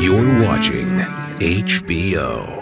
You're watching HBO.